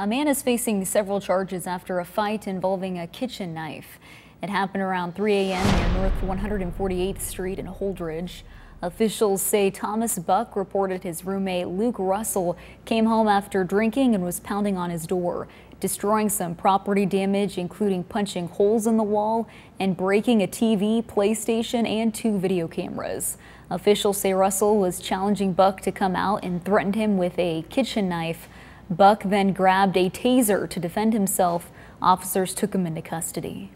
A man is facing several charges after a fight involving a kitchen knife. It happened around 3 a.m. near North 148th Street in Holdrege. Officials say Thomas Buck reported his roommate Luke Russell came home after drinking and was pounding on his door, destroying some property damage, including punching holes in the wall and breaking a TV, PlayStation, and two video cameras. Officials say Russell was challenging Buck to come out and threatened him with a kitchen knife. Buck then grabbed a taser to defend himself. Officers took him into custody.